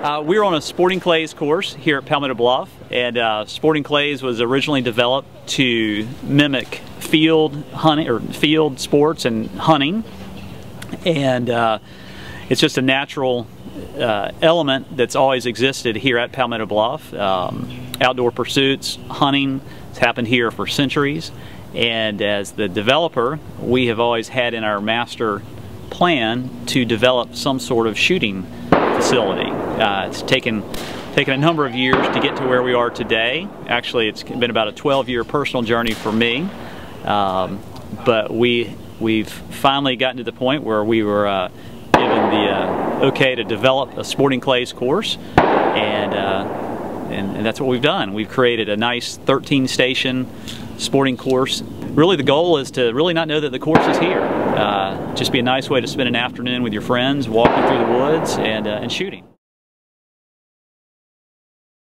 Uh, we are on a Sporting Clays course here at Palmetto Bluff, and uh, Sporting Clays was originally developed to mimic field hunting or field sports and hunting, and uh, it's just a natural uh, element that's always existed here at Palmetto Bluff. Um, outdoor pursuits, hunting, has happened here for centuries, and as the developer, we have always had in our master plan to develop some sort of shooting facility. Uh, it's taken taken a number of years to get to where we are today. Actually, it's been about a 12-year personal journey for me, um, but we we've finally gotten to the point where we were uh, given the uh, okay to develop a sporting clays course, and, uh, and and that's what we've done. We've created a nice 13-station sporting course. Really, the goal is to really not know that the course is here. Uh, just be a nice way to spend an afternoon with your friends, walking through the woods and, uh, and shooting.